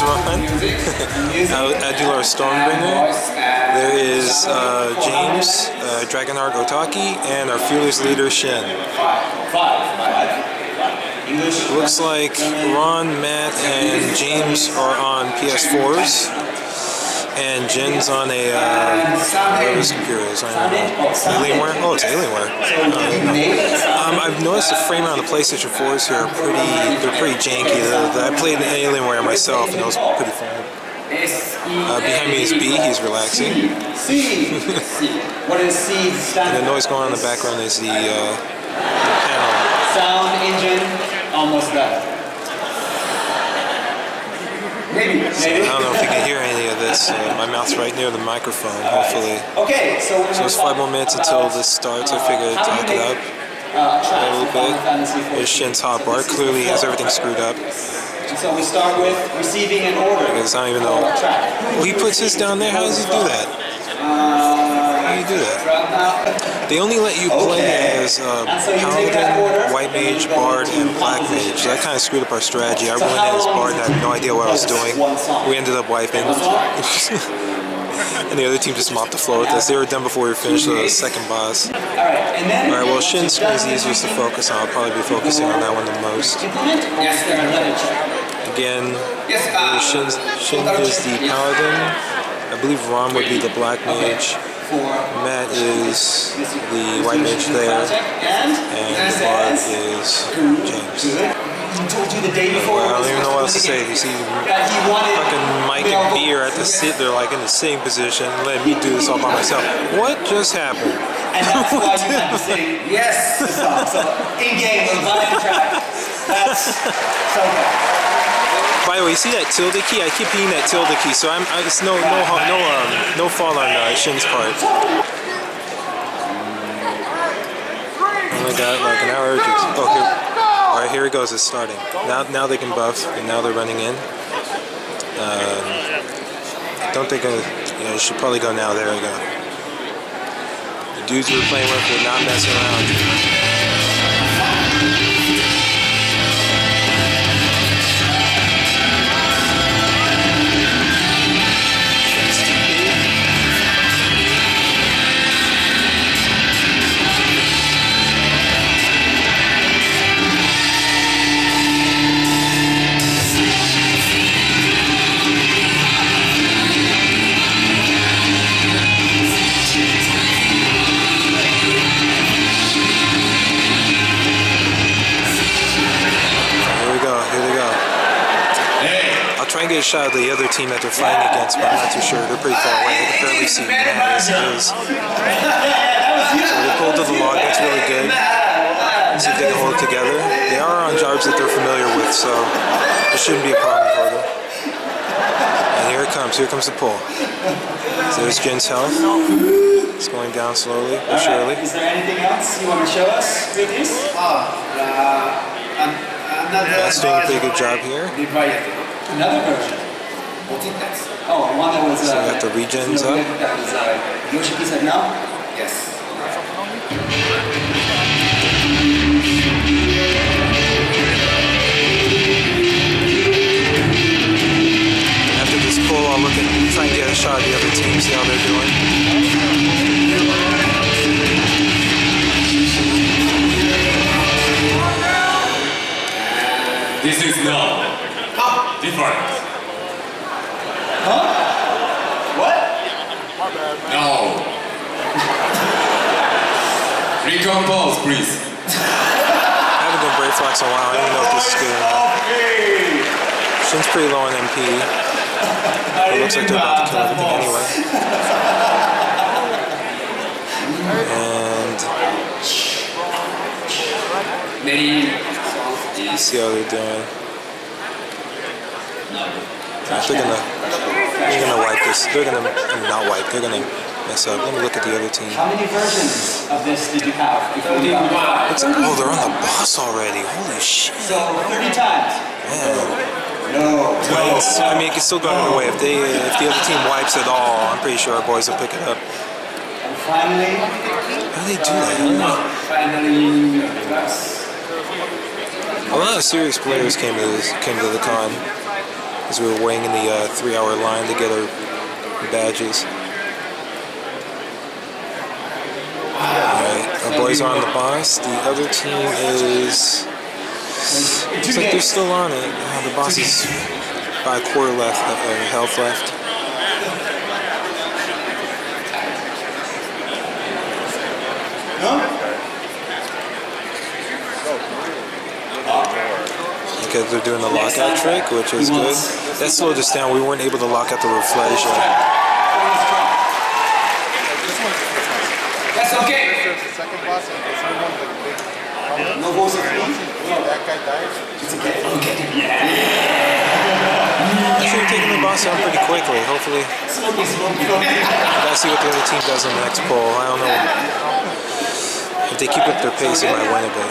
there's Ron. Adular Stormbringer. There is uh, James, uh, Dragonheart Otaki, and our fearless leader Shen. Looks like Ron, Matt, and James are on PS4s. And Jen's on a, uh, what computer is, I don't know. Alienware? Oh, it's Alienware. Uh, um, I've noticed the frame around the PlayStation 4s here are pretty, they're pretty janky. The, the, I played Alienware myself and it was pretty fun. Uh, behind me is B, he's relaxing. what is C And the noise going on in the background is the, uh, the panel. Sound engine almost done. Maybe, maybe. I don't know if you can hear of this. Uh, my mouth's right near the microphone, hopefully. Okay, so So it's five more minutes until this starts. I figured I'd talk it up a little bit. There's Shin's hotbar. Clearly he has everything screwed up. So we start with receiving an order. Because I don't even know. Well, he puts his down there. How does he do that? Do you do that? They only let you play as uh, Paladin, White Mage, Bard, and Black Mage. So that kind of screwed up our strategy. I went in as Bard and had no idea what I was doing. We ended up wiping. and the other team just mopped the floor with us. They were done before we finished the second boss. Alright, and then. Alright, well, Shin is the easiest to focus on. I'll probably be focusing on that one the most. Yes, there, let it check. Again, uh, Shin, Shin is the Paladin. I believe Ron would be the Black Mage. Matt is the White Mage there. And the Bard is James. told you the day before. Well, I don't even know what else to say. You see, fucking Mike and Beer at the sit. They're like in the same position. Let me do this all by myself. What just happened? And that's why you had to sing yes. So in game, we're the track. That's so good. By the way, you see that tilde key? I keep hitting that tilde key, so I'm. I, it's no no no um no fall on uh, Shin's part. Only got like an hour. To, oh here. All right, here it goes. It's starting. Now now they can buff, and now they're running in. Um, don't think. I, you know, should probably go now. There we go. The dudes we were playing with were not messing around. Get a shot of the other team that they're fighting against, but I'm not too sure. They're pretty far away. I can barely see Matt as it is. So they pulled to the log, that's really good. Let's See if they can hold it together. They are on jobs that they're familiar with, so it shouldn't be a problem for them. And here it comes, here comes the pull. So there's Jin's health. It's going down slowly but surely. Is there anything else you want to show us with this? Oh, uh, not another That's doing a pretty good job here. Another version. Oh, one that was. Uh, So got the regens you know, up. That was uh, Yoshiki said no. Yes. After this pull, I'll look and try and get a shot of the other team, see how they're doing. Recompose. I haven't done Brayflox in a while. I don't know if this is good or not. Shin's pretty low on MP. It looks like they're about to kill everything anyway. And let's see how they're doing. They're gonna, they're gonna wipe this. They're gonna not wipe. They're gonna mess up. Let me look at the other team. How many versions of this did you have before you got oh, they're on the boss already. Holy shit, So 30 times. man. No. I mean, it's- I mean, it can still go either way. If they, if the other team wipes at all, I'm pretty sure our boys will pick it up. And finally, How do they do that? Know. finally, A lot of serious players came to this, came to the con. as we were waiting in the uh, three-hour line to get our badges. Alright, our boys are on the boss. The other team is... Looks like they're still on it. Uh, the boss is by a quarter left, uh, health left. Okay, they're doing the lockout trick, which is good. That slowed us down. We weren't able to lock out the reflection. That's okay. There's the second boss and there's one with the big helmet. No goes of me. That guy died. It's okay. Okay. Actually, we're taking the boss out pretty quickly. Hopefully, Smoky, smoky. gotta see what the other team does in the next poll. I don't know. If they keep up their pace, they might win it, but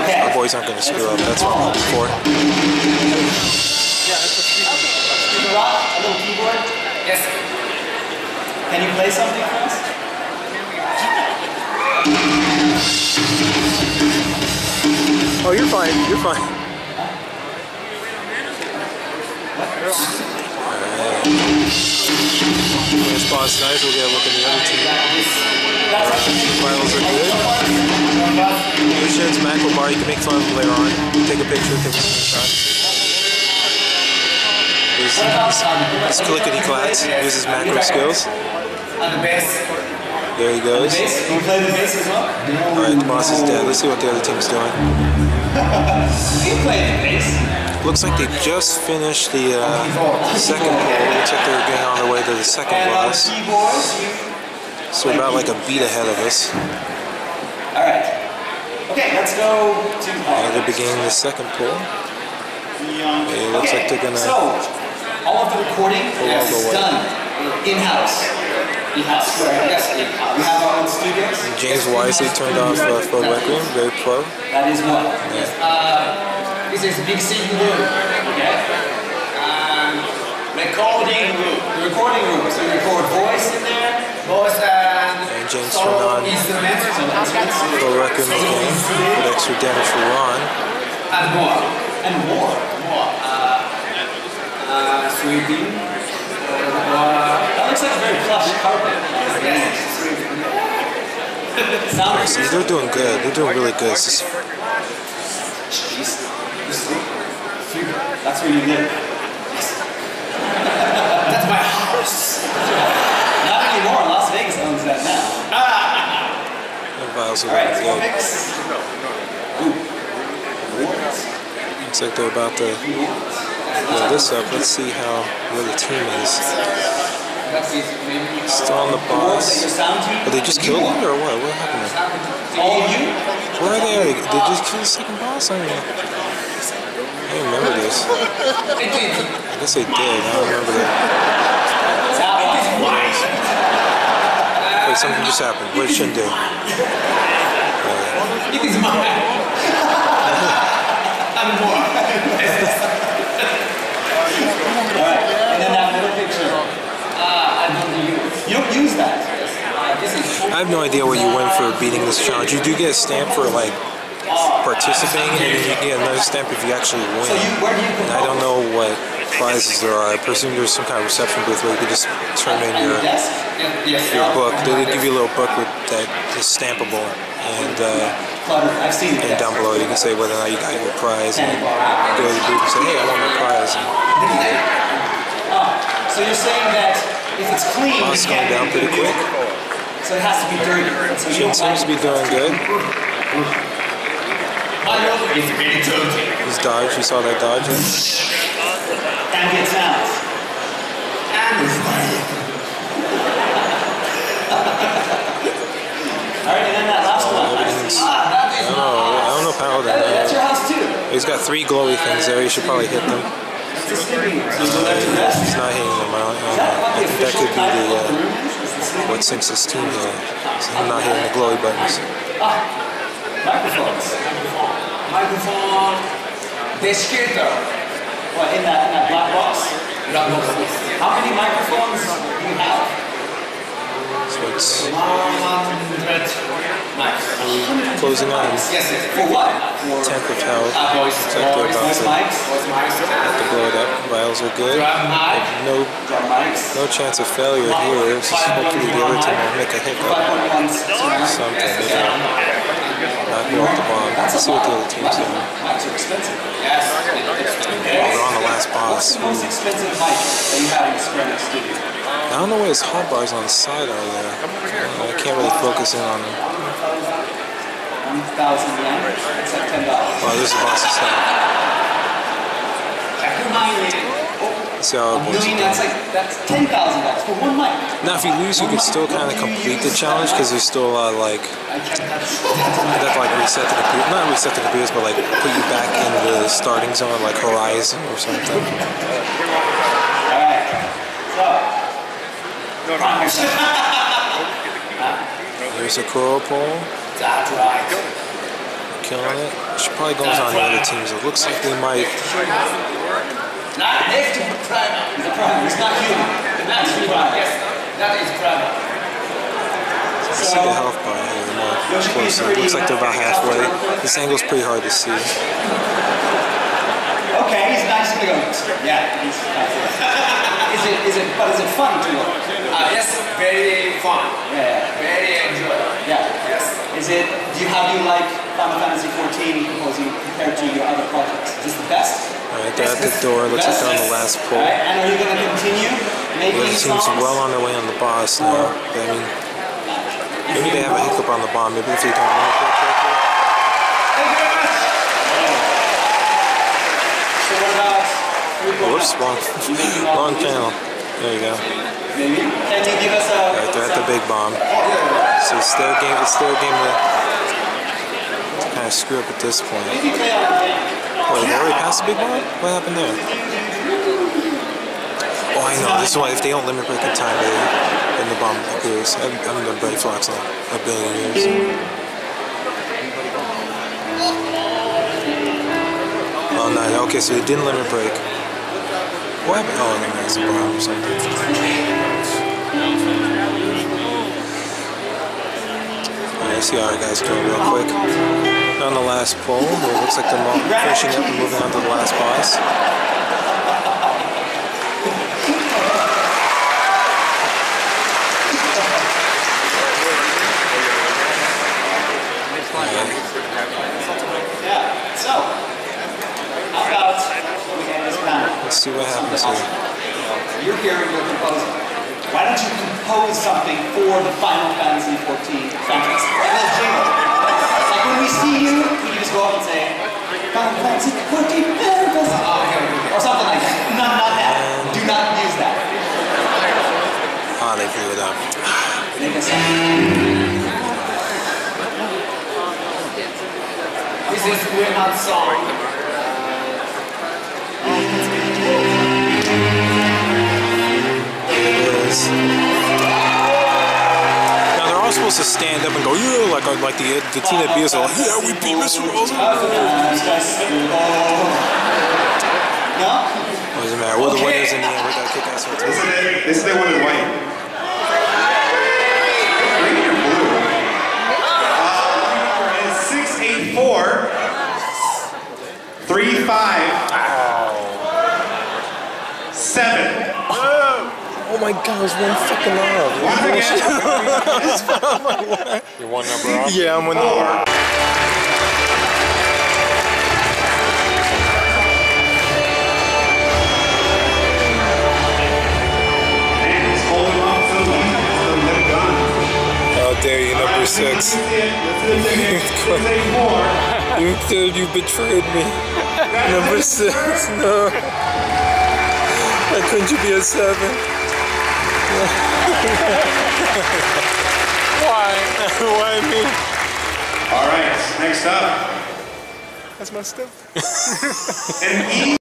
Okay. our boys aren't gonna screw up. That's what I'm hoping for. Speaker Rock, a little keyboard. Yes. Can you play something for us? Oh, you're fine. You're fine. Finish boss guys. We'll get a look at the other team. Finals are good. Lucian's Mac Bar. You can make fun of him later on. Take a picture, take a screenshot. Here's his clickety clats. Here's his macro skills. The. There he goes. Bass? Can we play the bass as well? Alright, the boss is dead. Let's see what the other team's doing. Can play the bass. Looks like they just finished the uh, second poll. Looks like they're getting on their way to the second the boss. So about like a beat ahead of us. All right. Okay, let's go to. Uh, they're beginning the second poll. It looks like they're gonna. So, all of the recording all is the way. Done in-house. In-house. Yes. We have our own studios. James wisely turned off uh, Foe Requiem, very pro. That is one. Uh, this is a big sitting room. Okay. Um, recording room. The recording room. So we record voice in there. Voice and. And James solo turned on instruments. So instruments. Foe Requiem again with extra damage for Ron. And more. And more. More. Uh, uh, sweeping. Uh, that looks like a very plush carpet. Sound See, they're doing good. They're doing really good. It's That's where you live. That's my house. Not anymore. Las Vegas owns that now. the vials All right, really good. mix. Looks like they're about to blow this up. Let's see how where the team is. Still on the boss. Are they just killed it or what? What happened there? All you? Where are they? Did they just kill the second boss? I don't. I don't remember this. I guess they did. I don't remember that. Wait, something just happened. What did Shin do? It is mine. I'm more. Alright, and then that middle picture. Uh, I don't use. You don't use that. Uh, this is. I have no idea what you win for beating this challenge. You do get a stamp for like participating, and then you get another stamp if you actually win. you, where do you And I don't know what prizes there are. I presume there's some kind of reception booth where you can just turn in your your book. They give you a little book with that is stampable, and uh, I've seen and down below you can say whether or not you got your prize, and go to the booth and say, hey, I want my prize. And So you're saying that if it's clean, you going down pretty quick. So it has to be dirty. So you seems to be doing good. My nose is very dirty. He's dodged. You saw that dodge. there? Ambient sounds. All right, and then that last one. Everything's. Ah, that I is don't know. I don't. That- That's your house too. he's got three glowy things there. You should probably hit them. It's a sleeping room. So you go there to rest. He's not hitting them. I, don't- Is that what I think that could be the the uh, what sinks his team here. So I'm not hitting the glowy buttons. Microphones. Microphone. Descriptor. What, in that, in that black box? How many microphones do you have? So it's 100 mics. Closing on Yes, yes. For what? For tenth of health. uh, voice, Looks like they're about voice to have to blow it up. Vials are good. Drop. No no chance of failure here. So hopefully the other team will make a hiccup. 5.1. Something. They can knock me off the bomb. Let's see what the other team's doing. Mics expensive. Yes. They're on the last boss. most expensive mic that you have in the Square studio? I don't know where his hot bars on the side are there. I can't really focus in on them. 1,000 yen. It's like $10. Oh, there's the boss's head. 100万円。Let's see how A million, that's like, that's $10,000 for one mic. Now, if you lose, you can still kind of complete the challenge because there's still a lot of like I that's, I'd have to like reset the computer, not reset the computers, but like put you back in the starting zone, like Horizon or something. Alright. So. There's a coral pole, That's right. killing it. Should probably go on the other teams. It looks like they might. Not next to prime. It's a prime. Not human. That's prime. Yes. That is prime. Let's see the health bar here more closely. Looks like they're about halfway. This angle's pretty hard to see. Okay, he's nice to go. Yeah, he's Is it, is it, but is it fun to look? Uh, yes, very fun, Yeah. very enjoyable. Yeah. Is it, do you, how do you like Final Fantasy XIV composing compared to your other projects? Is this the best? Alright, they're at the door. Looks like they're on the last pull. Alright, and are you going to continue making other team's songs? well on their way on the boss now. I mean, maybe they have a hiccup on the bomb. Maybe if they don't know it. Thank you very much. So what about Oh, whoops, wrong, wrong channel. There you go. Maybe. Can you give us a... Alright, they're at the big bomb. Oh, So it's their game. It's their game to, to kind of screw up at this point. Wait, they already passed the big bomb? What happened there? Oh, I know. This is why if they don't limit break in time, they then the bomb appears. I haven't I haven't done Fox in like a billion years. Oh, no. Okay, so they didn't limit break. What happened? Oh, maybe that's a bomb or something. Alright, see how our guys doing real quick. On the last pull, it looks like they're finishing up and moving on to the last boss. Let's see what happens here. You're and you're composing. Why don't you compose something for the Final Fantasy 14 soundtrack? Like a little jingle. Like when we see you, we can just go up and say, Final Fantasy 14 Miracles. Or something like that. Not, not that. Do not use that. Ah, they blew it up. Make a sound. This is We're Not Song. Is. Now they're all supposed to stand up and go, yeah, like uh, like the uh, the team that beat us are like, yeah, we beat Mr. Rosa. No? Doesn't matter. We're the winners in the end. We gotta kick ass. This is the, this is the one in white. Green or blue? Uh, number is 684 35 7. Oh my god, it's one fucking off. Once again, You're one number off. Yeah, I'm one four. And he's holding off the lead. The lip gun. How dare you, number six. You third, you betrayed me. Number six, no. Why couldn't you be a seven? Why? Why me? All right, next up, That's my stuff. an E